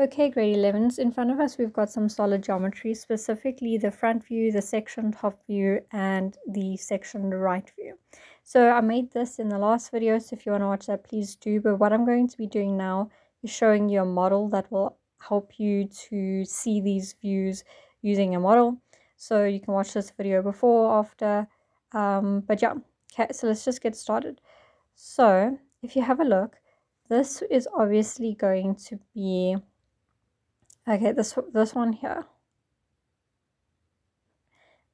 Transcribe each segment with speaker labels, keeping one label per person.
Speaker 1: Okay, grade 11s, in front of us we've got some solid geometry, specifically the front view, the section top view, and the section right view. So I made this in the last video, so if you want to watch that, please do. But what I'm going to be doing now is showing you a model that will help you to see these views using a model. So you can watch this video before, after, um, but yeah, okay, so let's just get started. So if you have a look, this is obviously going to be Okay, this, this one here.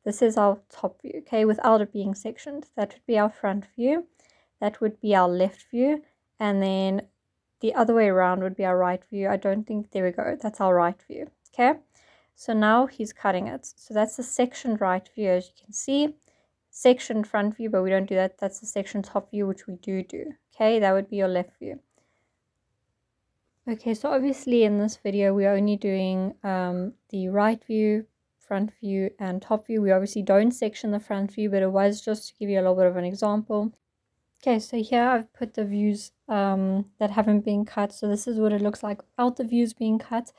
Speaker 1: This is our top view, okay, without it being sectioned. That would be our front view. That would be our left view. And then the other way around would be our right view. I don't think, there we go. That's our right view, okay? So now he's cutting it. So that's the sectioned right view, as you can see. Section front view, but we don't do that. That's the section top view, which we do do. Okay, that would be your left view. Okay, so obviously in this video we're only doing um, the right view, front view and top view. We obviously don't section the front view, but it was just to give you a little bit of an example. Okay, so here I've put the views um, that haven't been cut. So this is what it looks like without the views being cut.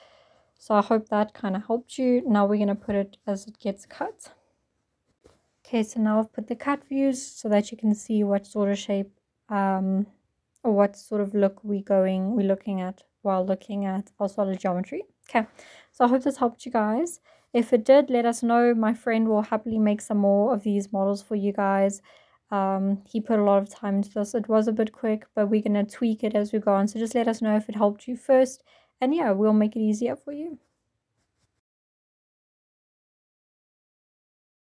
Speaker 1: So I hope that kind of helped you. Now we're going to put it as it gets cut. Okay, so now I've put the cut views so that you can see what sort of shape um, or what sort of look we going we're looking at while looking at solid geometry. Okay, so I hope this helped you guys. If it did, let us know. My friend will happily make some more of these models for you guys. Um, he put a lot of time into this. It was a bit quick, but we're going to tweak it as we go on. So just let us know if it helped you first. And yeah, we'll make it easier for you.